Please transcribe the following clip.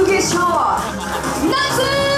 ンゲシー夏